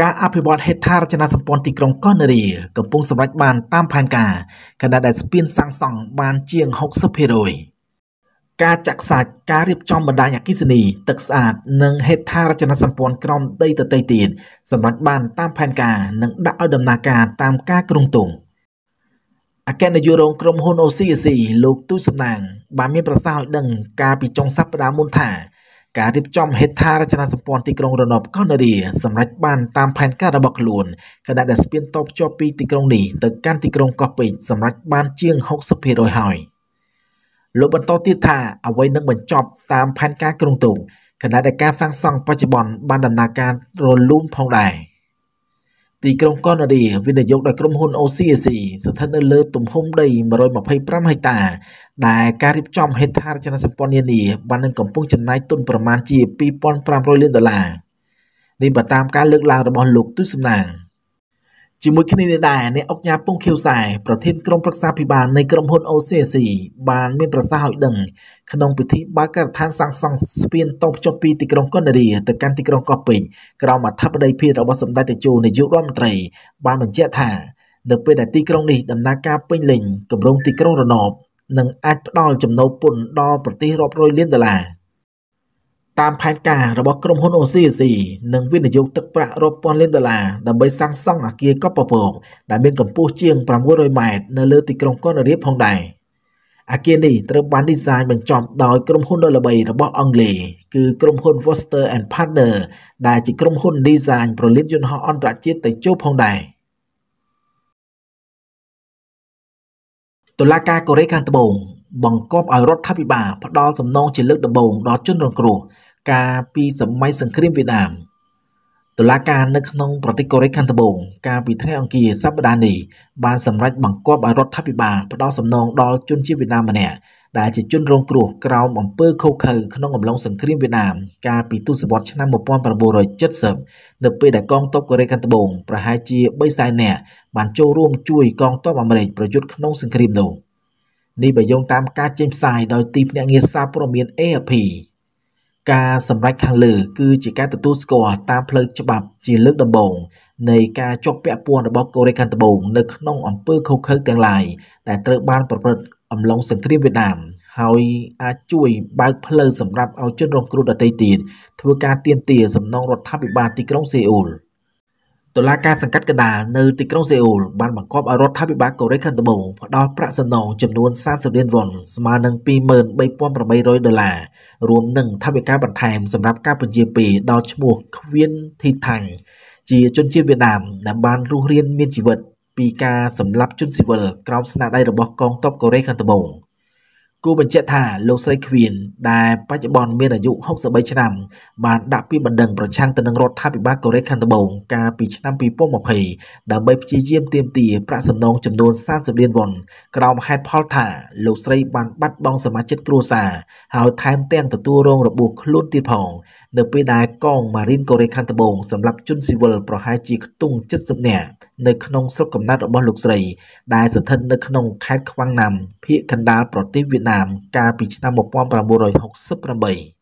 ការអភិវឌ្ឍហេដ្ឋារចនាសម្ព័ន្ធទីក្រុងកោះនរាកំពុងសម្រេចបានតាមផែនការខណៈដែលស្ពានសាងសង់បានជាង60%ការចាក់សាច់ការរៀបចំបណ្ដាញអគិសនី ទឹកស្អាតនិងហេដ្ឋារចនាសម្ព័ន្ធក្រោមដីទទេទៀតសម្រាប់បានតាមផែនការនិងដាក់ឲ្យដំណើរការតាមការគ្រោងទងអគ្គនាយករងក្រុមហ៊ុន OCC លោកទូសំណាងបានមានប្រសាសន៍ឲ្យដឹងកាលពីចុងសប្តាហ៍មុនថា ការរៀបចំហេដ្ឋារចនាសម្ព័ន្ធទីក្រុងរណបកោះនរាសម្រាប់បានតាមផែនការរបស់ខ្លួនខណៈដែលស្ពានតបភ្ជាប់ពីទីក្រុងនេះទៅកាន់ទីក្រុងកោះពេជ្រសម្រាប់បានជាង60%ហើយលោកបន្តទៀតថាអ្វីនឹងបញ្ចប់តាមផែនការក្រុងទូខណៈដែលការសាងសង់បច្ចុប្បន្នបានដំណើរការរលូនផងដែរ។ ទីក្រុងកូណាឌីវិនិយោគដោយក្រុមហ៊ុន OCAC ស្ថិតនៅលើទំហំដី125ហិកតា ដែលការរៀបចំហេដ្ឋារចនាសម្ព័ន្ធនានាបាននឹងកំពុងចំណាយទុនប្រមាណជា2500លានដុល្លារនេះបើតាមការលើកឡើងរបស់លោកទូសំណាង។ ជាមួយគ្នានេះដែរអ្នកអុកញ៉ាពងខៀវសែប្រធានក្រុមប្រឹក្សាភិបាលនៃក្រុមហ៊ុន OCC បានមានប្រសាសន៍ឲ្យដឹងក្នុងពិធីបើកការដ្ឋានសាងសង់ស្ពានតភ្ជាប់ពីទីក្រុងកុនរាទៅកាន់ទីក្រុងកោះពេជ្រក្រោមអធិបតីភាពរបស់សម្ដេចតេជោនាយករដ្ឋមន្ត្រីបានបញ្ជាក់ថានៅពេលដែលទីក្រុងនេះដំណើរការពេញលេញគម្រោងទីក្រុងរណបនឹងអាចផ្ដល់ចំណូលពន្ធដល់ប្រទេសរាប់រយលានដុល្លារ តាមផែនការរបស់ក្រុមហ៊ុន OCC នឹងវិនិយោគទឹកប្រាក់រាប់ពាន់លានដុល្លារដើម្បីសាងសង់អគារកប់ពពកដែលមានកម្ពស់ជាង600ម៉ែត្រនៅលើទីក្រុងកូនរៀបផងដែរអគារនេះត្រូវបានឌីហ្សាញបញ្ចប់ដោយក្រុមហ៊ុនដ៏ល្បីរបស់អង់គ្លេសគឺក្រុមហ៊ុន Foster and Partner ដែលជាក្រុមហ៊ុនឌីហ្សាញប្រលានយន្តហោះអន្តរជាតិទៅជោផងដែរតុលាការកូរ៉េខាងត្បូង បង្គាប់ឲ្យរដ្ឋាភិបាលផ្ដល់សំណងជាលើកដំបូងដល់ជនរងគ្រោះកាលពីសម័យសង្គ្រាមវៀតណាមតុលាការនៅក្នុងប្រទេសកូរ៉េខាងត្បូងកាលពីថ្ងៃអង្គារសប្តាហ៍នេះបានសម្រេចបង្គាប់ឲ្យរដ្ឋាភិបាលផ្ដល់សំណងដល់ជនជាតិវៀតណាមម្នាក់ដែលជាជនរងគ្រោះក្រោមអំពើឃោរឃៅក្នុងអំឡុងសង្គ្រាមវៀតណាមកាលពីទសវត្សរ៍ឆ្នាំ1970នៅពេលដែលកងទ័ពកូរ៉េខាងត្បូងប្រហែលជា300,000នាក់បានចូលរួមជួយកងទ័ពអាមេរិកប្រយុទ្ធក្នុងសង្គ្រាមនោះ នេះបើយោងតាមការចេញផ្សាយដោយទីភ្នាក់ងារសារព័ត៌មាន AFP ការសម្រេចខាងលើគឺជាការទទួលស្គាល់តាមផ្លូវច្បាប់ជាលើកដំបូងនៃការជាប់ពាក់ព័ន្ធរបស់កូរ៉េខាងត្បូងនៅក្នុងអំពើឃោរឃៅទាំងឡាយដែលត្រូវបានប្រព្រឹត្តអំឡុងសង្គ្រាមវៀតណាមហើយអាចជួយបើកផ្លូវសម្រាប់ឲ្យជនរងគ្រោះដទៃទៀតធ្វើការទៀមទាសំណងរដ្ឋាភិបាលទីក្រុងសេអ៊ូល។ តុលាការសង្កាត់កណ្ដាលនៅទីក្រុងសេអ៊ូលបានបង្គាប់ឲ្យរដ្ឋាភិបាលកូរ៉េខាងត្បូងផ្ដល់ប្រាក់សំណងចំនួន40លានវ៉ុនស្មើនឹង23,800ដុល្លាររួមនឹងថវិកាបន្ថែមសម្រាប់ការពន្យាពេលដល់ឈ្មោះខ្វៀនធីថាំងជាជនជាតិវៀតណាមដែលបានរស់រានមានជីវិតពីការសម្លាប់ជនស៊ីវិលក្រោមស្នាដៃរបស់កងទ័ពកូរ៉េខាងត្បូង។ គួរបញ្ជាក់ថាលោកស្រីខ្វៀនដែលបច្ចុប្បន្នមានអាយុ63ឆ្នាំបានដាក់ពាក្យបណ្ដឹងប្រឆាំងទៅនឹងរដ្ឋាភិបាលកូរ៉េខាងត្បូងកាលពីឆ្នាំ2020ដើម្បីព្យាយាមទាមទារប្រាក់សំណងចំនួន30លានវ៉ុនក្រោមហេតុផលថាលោកស្រីបានបាត់បង់សមាជិកគ្រួសារហើយថែមទាំងទទួលរងរបួសខ្លួនទៀតផង នៅពេលដែលកងម៉ារីនកូរ៉េខាងត្បូងសម្រាប់ជនស៊ីវិលប្រហែលជាខ្ទង់70នាក់នៅក្នុងស្រុកកំណើតរបស់លោកស្រី ដែលស្ថិតនៅក្នុងខេត្តខ្វាំងណាំភូមិកណ្ដាលប្រទេសវៀតណាមកាលពីឆ្នាំ1968